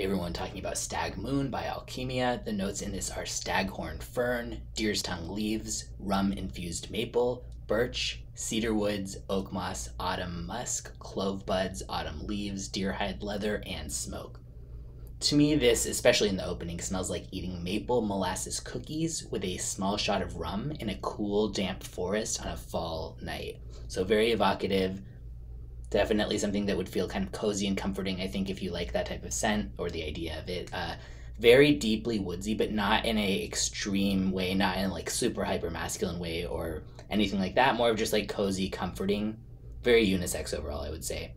everyone talking about Stag Moon by Alkemia. The notes in this are staghorn fern, deer's tongue leaves, rum infused maple, birch, cedar woods, oak moss, autumn musk, clove buds, autumn leaves, deer hide leather, and smoke. To me, this, especially in the opening, smells like eating maple molasses cookies with a small shot of rum in a cool, damp forest on a fall night. So, very evocative. Definitely something that would feel kind of cozy and comforting, I think, if you like that type of scent or the idea of it. Uh, very deeply woodsy, but not in a extreme way, not in like super hyper masculine way or anything like that. More of just like cozy, comforting. Very unisex overall, I would say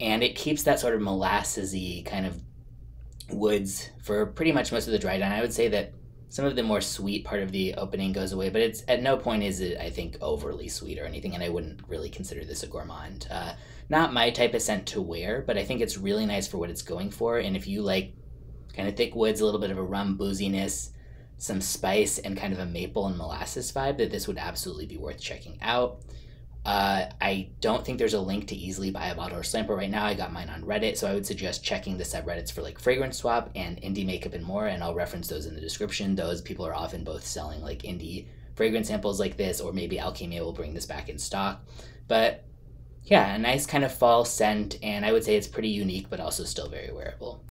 and it keeps that sort of molassesy kind of woods for pretty much most of the dry down. I would say that some of the more sweet part of the opening goes away, but it's at no point is it I think overly sweet or anything, and I wouldn't really consider this a gourmand. Uh, not my type of scent to wear, but I think it's really nice for what it's going for. And if you like kind of thick woods, a little bit of a rum booziness, some spice, and kind of a maple and molasses vibe, that this would absolutely be worth checking out. Uh, I don't think there's a link to easily buy a bottle or sample right now. I got mine on Reddit, so I would suggest checking the subreddits for like Fragrance Swap and Indie Makeup and more, and I'll reference those in the description. Those people are often both selling like indie fragrance samples like this, or maybe Alkemia will bring this back in stock. But yeah, a nice kind of fall scent, and I would say it's pretty unique, but also still very wearable.